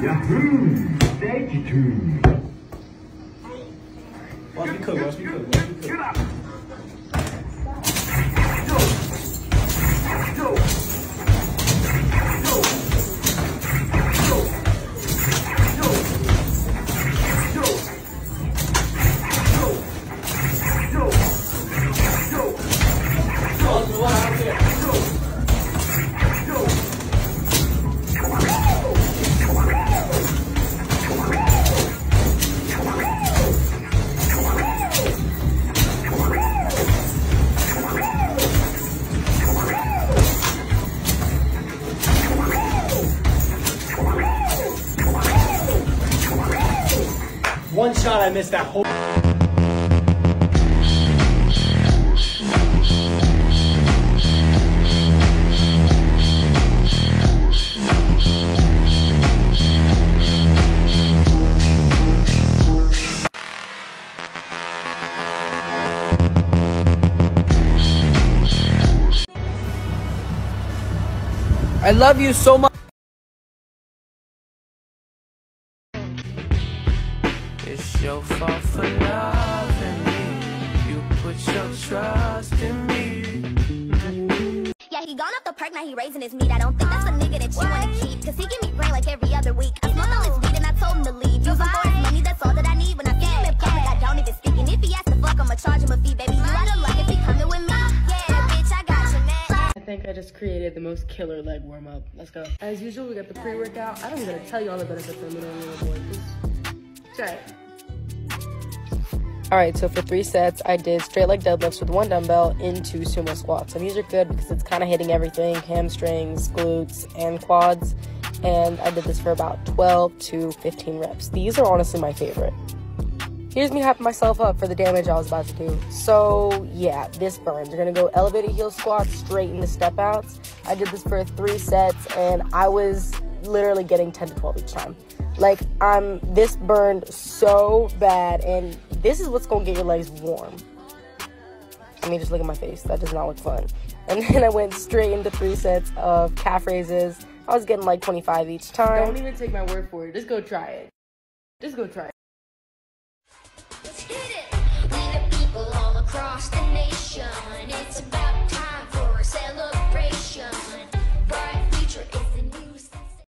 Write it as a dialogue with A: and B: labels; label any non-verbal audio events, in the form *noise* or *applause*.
A: Yahoo! Thank you, too.
B: Me cook, watch me cook, One shot, I missed that whole.
C: I love you so much.
D: Your fault for loving me. You put your trust in me.
E: Yeah, he gone off the perk, now he raising his meat. I don't think that's a nigga that you wanna keep. Cause he give me brain like every other week. I smoked all his weed and I told him to leave. Use him for his money, that's all that I need. When I see him in public, I don't even speak. And if he asks to fuck, I'ma charge him a fee, baby. You out of luck if he coming with me. Yeah, bitch, I got your man.
C: I think I just created the most killer leg warm up. Let's go. As usual, we got the pre workout. I don't even gotta tell you all the benefits of middle of the board. Just try it. All right, so for three sets, I did straight leg deadlifts with one dumbbell into sumo squats. And these are good because it's kind of hitting everything hamstrings, glutes, and quads. And I did this for about 12 to 15 reps. These are honestly my favorite. Here's me hyping myself up for the damage I was about to do. So, yeah, this burns. You're gonna go elevated heel squats straight into step outs. I did this for three sets and I was literally getting 10 to 12 each time. Like, I'm this burned so bad, and this is what's gonna get your legs warm. I mean, just look at my face. That does not look fun. And *laughs* then I went straight into three sets of calf raises. I was getting like 25 each time. Don't even take my word for it. Just go try it. Just go try it.
E: Let's hit it. We the people all across the nation.